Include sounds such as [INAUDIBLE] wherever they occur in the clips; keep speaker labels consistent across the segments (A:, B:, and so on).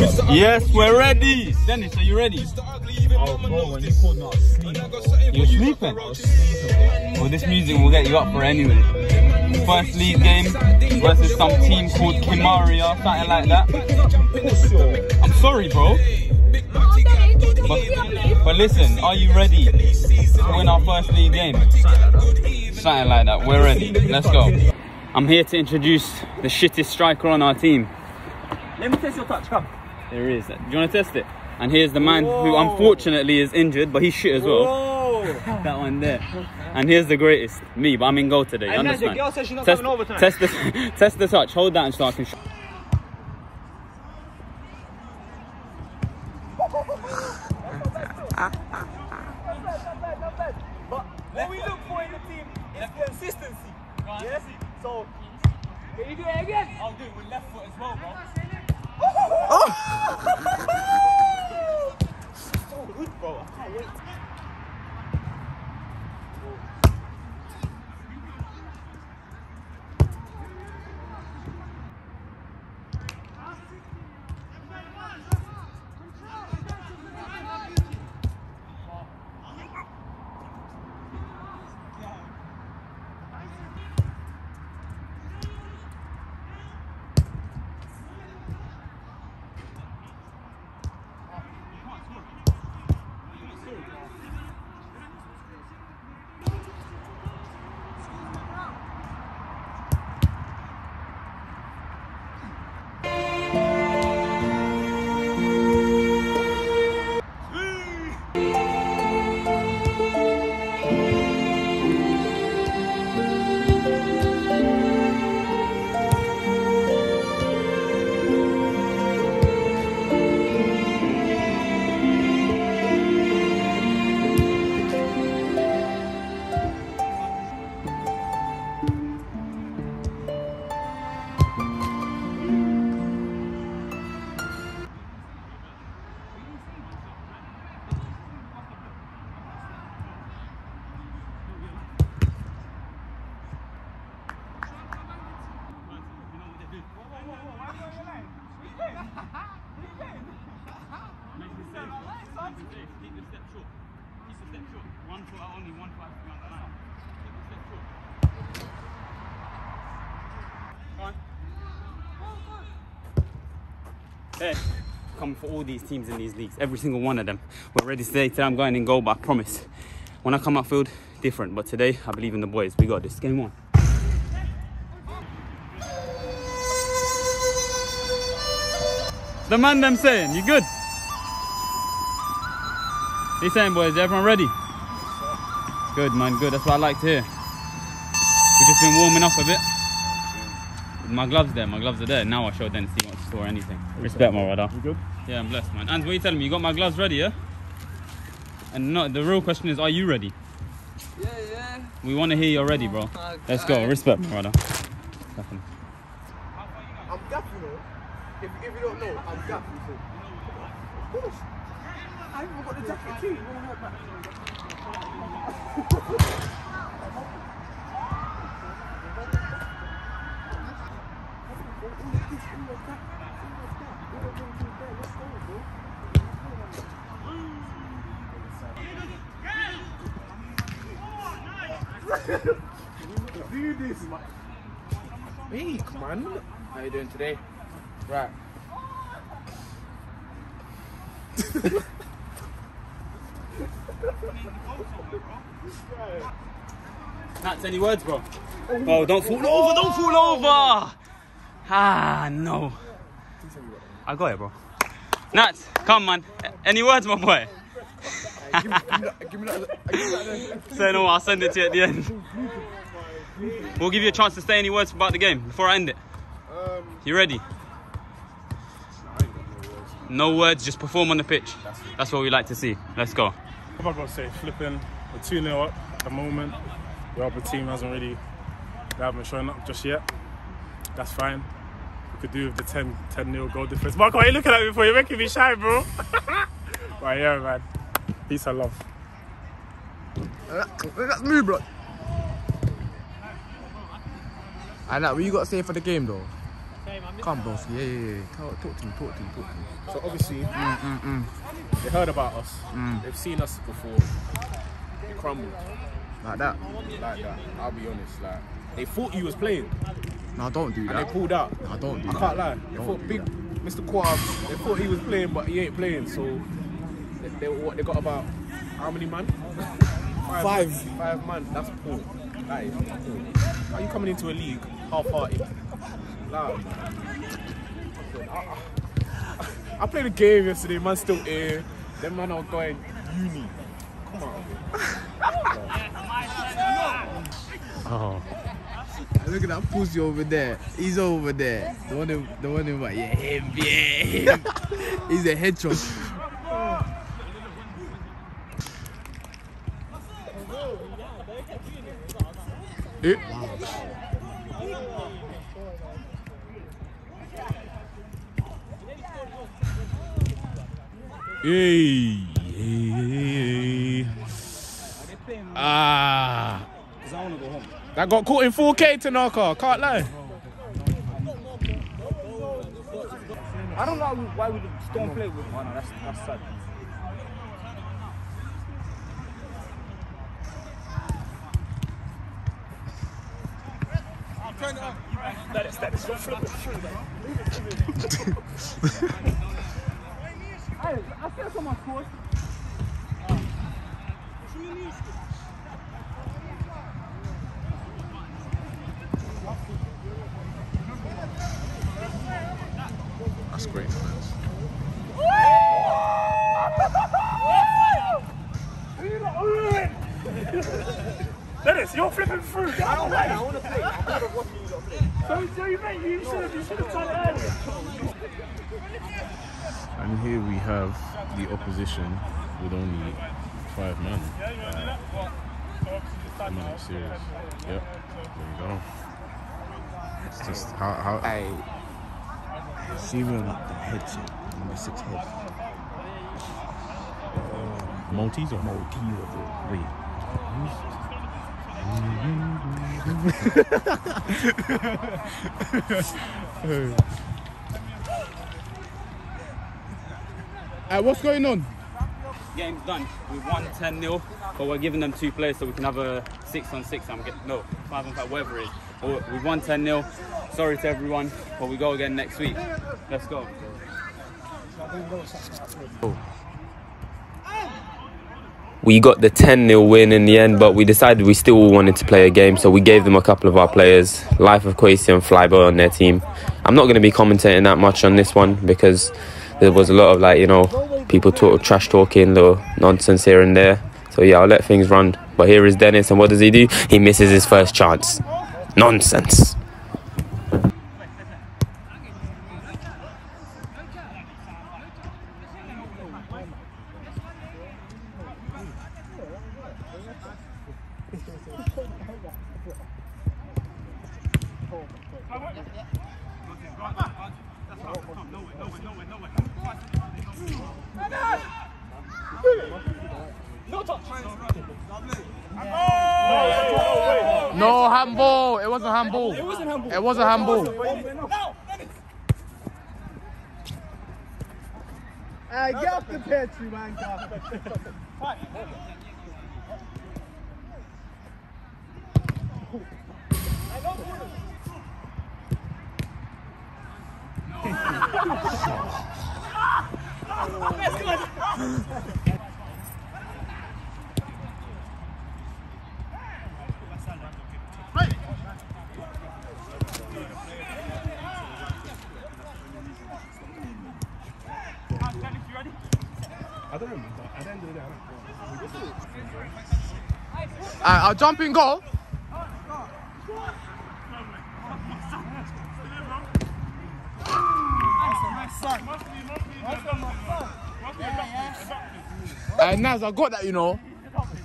A: Yes, we're ready. Denis, are you ready? Oh, bro, when you You're sleeping? Well, this music will get you up for anyway. First league game versus some team called Kimaria, something like that. I'm sorry, bro. But, but listen, are you ready to win our first league game? Something like that. We're ready. Let's go. I'm here to introduce the shittest striker on our team. Let me test your touch, come. There is. Do you want to test it? And here's the man Whoa. who unfortunately is injured, but he's shit as well. Whoa. [LAUGHS] that one there. And here's the greatest, me, but I'm in goal today. You understand? Test, test, the, [LAUGHS] test the touch, hold that and start. said, come for all these teams in these leagues, every single one of them. We're ready today. Today I'm going in goal, but I promise, when I come field, different. But today, I believe in the boys. We got this. Game on. The man them saying, you good? They saying, boys, everyone ready? Good, man, good. That's what I like to hear. We've just been warming up a bit. My gloves there, my gloves are there. Now I show them see what or anything. Respect, my brother. You good? Yeah, I'm blessed, man. And what are you telling me? You got my gloves ready, yeah? And no, the real question is, are you ready? Yeah, yeah. We want to hear you're ready, bro. Oh Let's go. Respect, my brother. Definitely.
B: I'm deaf, you know. If, if you don't know,
A: I'm deaf. You Of course. I have even got the jacket too. [LAUGHS]
B: Do this, man. Hey, come on. How you doing today? Right.
A: That's any words, bro. Oh, don't fall over, don't fall over! Ah, no. I got it, bro. Nuts, come on. Any words, my boy? Say no, I'll send it to you at the end. We'll give you a chance to say any words about the game before I end it. Um, you ready? No words, just perform on the pitch. That's what we like to see. Let's go. What
B: have I got to say? Flipping, we're 2 0 up at the moment. The other team hasn't really they haven't shown up just yet. That's fine could do with the 10 10 0 goal difference. Mark, what are you looking at me for? You're making me shy, bro. [LAUGHS] right, yeah, man. Peace and love. That's me, bro. And that, uh, what you got to say for the game, though? Come, bro. Yeah, yeah, yeah. Talk, talk, to me, talk to me, talk to me. So, obviously, mm, mm, mm. they heard about us. Mm. They've seen us before. They crumbled. Like that? Like that. I'll be honest. Like, they thought you was playing. No, don't do that. And they pulled out. No, don't do I that. I can't lie. They don't thought big that. Mr. Quab, they thought he was playing, but he ain't playing. So they, they, what, they got about how many man? Five. Five, five man. That's poor. That is poor. Are you coming into a league half-hearted? Nah. I, I played a game yesterday. Man still here. Them man are going uni. Come on. oh. Look at that pussy over there. He's over there. The one in, the one in white. Yeah, him. Yeah, him. He's a headshot. It. Eh? Hey. That got caught in 4K Tanaka, can't lie.
A: I don't know why we don't play with one. that's, that's sad.
B: That is, that is your flip.
A: I, I feel someone
B: Yes, you're flipping through. Get I don't like I want to play.
A: I'm better watching you not play. So, so you, mate, you should have, you should have done it earlier.
B: And here we have the opposition with only five men. I'm not serious. Yep. There you go. It's just how how I see real like the head shape, number six head. Oh. Maltese or Maltese? Wait uh, what's going on?
A: Game's done. We won 10 0, but we're giving them two players so we can have a 6 on 6. I'm getting, no, 5 on 5, whatever it is. But we won 10 0. Sorry to everyone, but we go again next week. Let's go we got the 10 0 win in the end, but we decided we still wanted to play a game, so we gave them a couple of our players, Life of Kwasi and Flyboy on their team. I'm not going to be commentating that much on this one because there was a lot of like, you know, people talk trash talking, little nonsense here and there. So yeah, I'll let things run. But here is Denis, and what does he do? He misses his first chance. Nonsense.
B: handball. It wasn't handball. It was a handball.
A: No,
B: Hey, get off the pitch, you wanker.
A: That's [LAUGHS] good.
B: jumping goal. Hey Natz, I got that, you know.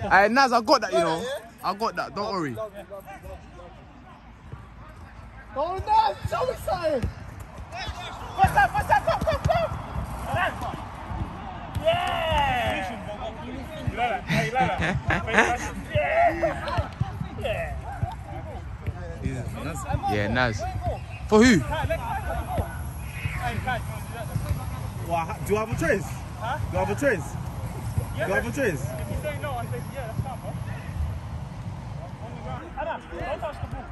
B: Hey Natz, I got that, you know. I got that. Don't worry.
A: Go Natz, so excited. What's up? What's up? Come, come, come. Yeah yeah, Natz. For who? do
B: I have a choice?
A: Do
B: I have a choice? do I have a choice?
A: If you say no, I
B: say yeah, that's not, bro. On don't touch the ball.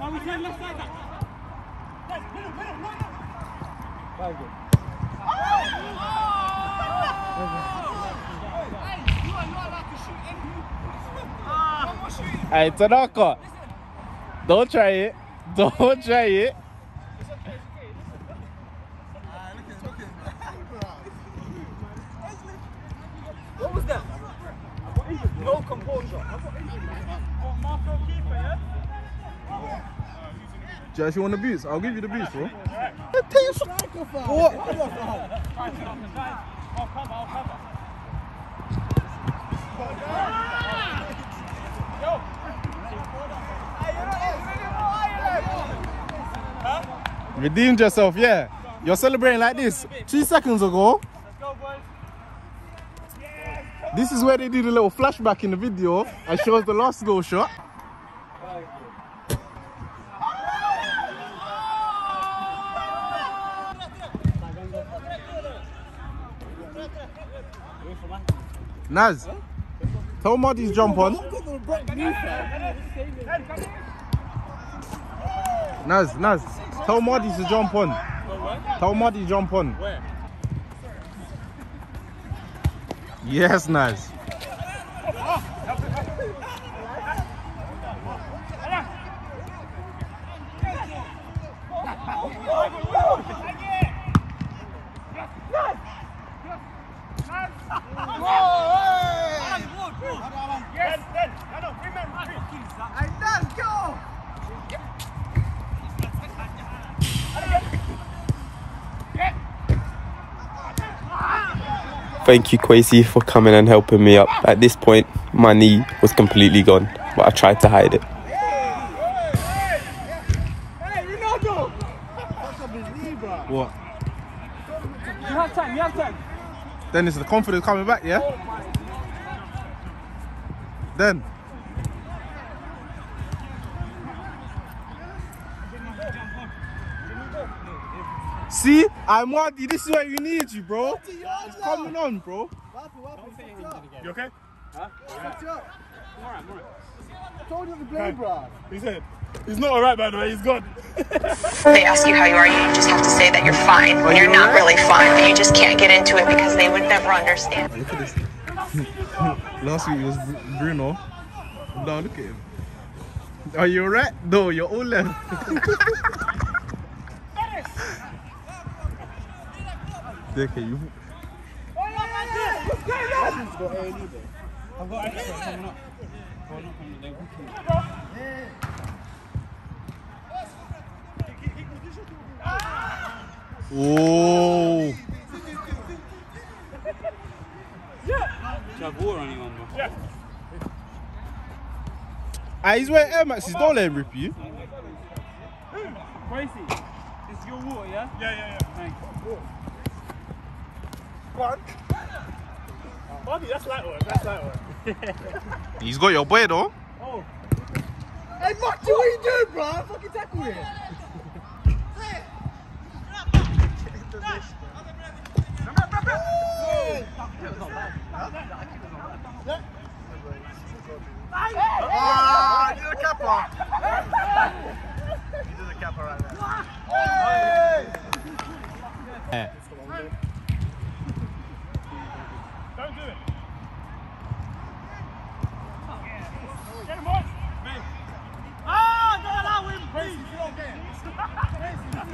A: No, we can left side back. Yes, middle, middle, no, no. Very good. Oh! oh!
B: Hey, Tanaka, don't try it. Don't try it.
A: What was that? No composure.
B: Josh, you want the beats? I'll give you the beats, bro.
A: what? I'll cover, I'll cover.
B: Redeemed yourself, yeah. You're celebrating like this. Three seconds ago. Go, this is where they did a little flashback in the video and shows the last goal shot. Natz, huh? tell Marty's jump on. Natz, Natz, Tell Marty to jump on. Tell Marty jump on. Where? Yes, nice.
A: Thank you, Kwasi, for coming and helping me up. At this point, my knee was completely gone, but I tried to hide it. What? You have time, you have time.
B: Then is the confidence coming back, yeah? Then. See, I'm what this is where you need, you bro. Coming on, bro. You okay? Huh? Yeah. Alright, alright. I told you to blame, right. bro. He said, he's not alright, by the way, he's gone. they ask you how you are, you just have to say that you're fine. When you're not really fine, but you just can't get into it because they would never understand. Look at this. [LAUGHS] Last week it was Bruno. Oh. Now look at him. Are you alright? No, you're all left. [LAUGHS] dickhead. You... Let's go A&E, though. I've got extra coming up. Going up from the link. Yeah. Oh. Ah, he's wearing Air Maxes. Don't let him rip you.
A: Crazy. It's your water, yeah? Yeah, yeah, yeah. Thanks.
B: Buddy, that's light work. That's light work. [LAUGHS] He's got your boy though. Oh. Hey, what are you doing, bro? I fucking tackle him. Ah,
A: do You do the right there.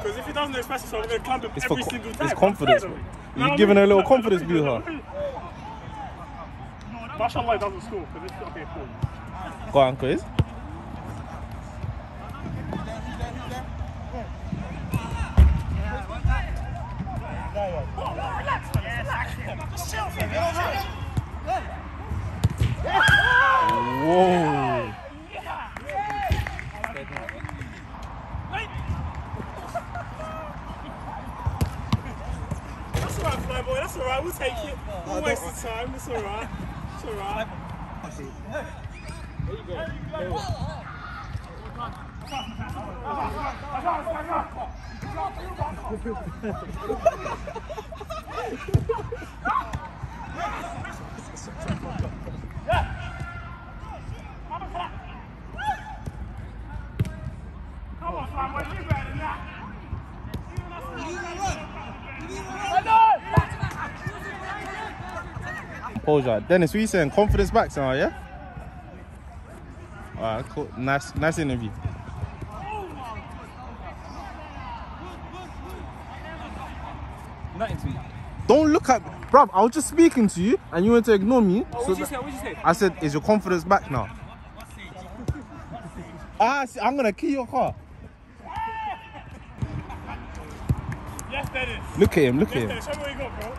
B: Because if he doesn't express himself, we're going to clamp him it's every single time. It's confidence. You're no, giving her a little no, confidence boost, huh? Mashallah doesn't score. Okay, cool. Go on, Chris. take it. Oh, we'll waste the time. It's all right. It's all right.
A: There you go. There you go.
B: Denis, what are you saying? Confidence back now, yeah? Alright, cool. Nice, nice interview. Nothing to you. Don't look at me. Bruv, I was just speaking to you and you went to ignore me. Oh, so say, I said, is your confidence back now? [LAUGHS] ah, see, I'm going to kill your car. yes, Denis. Look at him, look yes, at him. Denis,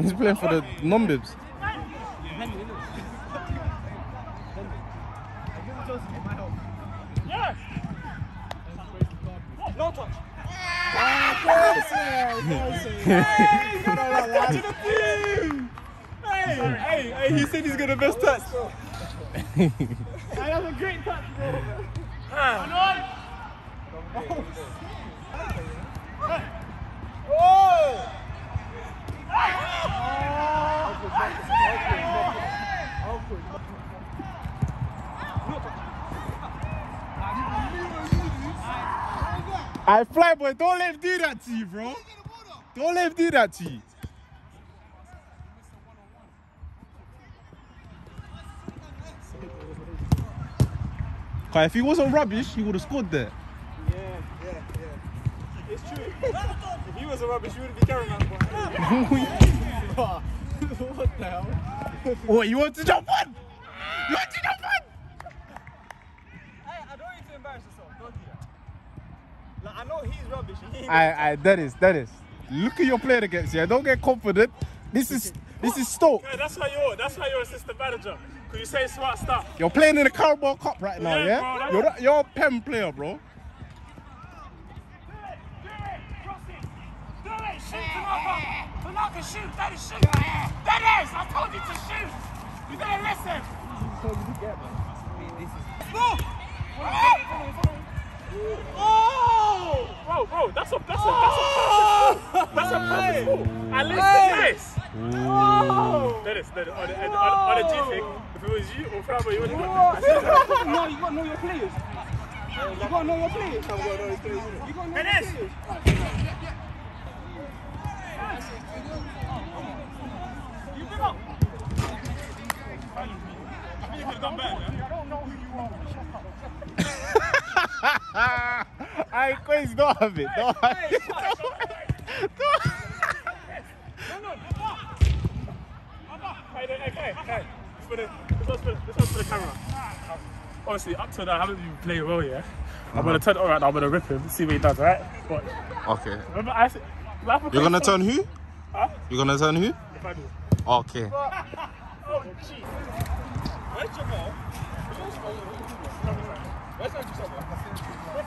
B: He's playing for the non-bibs.
A: No touch. Hey, hey, he said he's gonna best touch.
B: hey, that was a great touch, bro. Come on. I fly, boy. Don't let him do that to you, bro. Don't let him do that to you. Okay, if he wasn't rubbish, he would have scored there. Yeah, yeah, yeah. It's true. if he wasn't rubbish, you wouldn't be carrying that one. [LAUGHS] what the hell?
A: What, you want to jump one? You want to jump Like, I know he's rubbish. He I, I,
B: Denis, Denis, look at your player against you. Don't get confident. This is this is Stoke. Yeah, that's how you're. That's how you're assistant manager. Cause you say smart stuff. You're playing in the Carabao Cup right now, yeah? yeah? Bro, you're a, you're a pen player, bro. Shoot, that is shoot. That is, I told you to shoot. You didn't listen. This is. This is... Oh! Oh! Oh, bro,
A: bro, that's a that's a
B: oh. that's a perfect That's a perfect ball. At least hey. it's nice. Oh. That is that is on the on, on, on the G thing. If it was you or Frabo, you wouldn't have got [LAUGHS] [LAUGHS] No,
A: you gotta know your players.
B: You gotta know your players. You gotta know your players. You gotta know your players. You give up. I think you could have done better. I don't know who you are. Shut up. Aí, coisa nove. Nove. Hey, hey, hey, hey. For the, this one's for, this one's for the camera. Honestly, up to now, I haven't been playing well yet. I'm gonna turn alright I'm gonna rip him, see what he does, right? okay. Remember I said You're gonna turn who? Huh? You're gonna turn who? If I do. Okay. oh jeez. Where's your ball? Where's my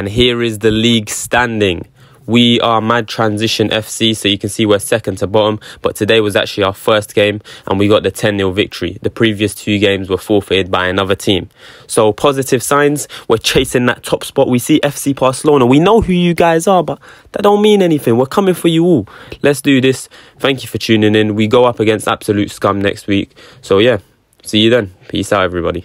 A: And here is the league standing. We are Mad Transition FC, so you can see we're second to bottom. But today was actually our first game, and we got the 10 0 victory. The previous two games were forfeited by another team. So, positive signs. We're chasing that top spot. We see FC Barcelona. We know who you guys are, but that don't mean anything. We're coming for you all. Let's do this. Thank you for tuning in. We go up against Absolute Scum next week. So, yeah, see you then. Peace out, everybody.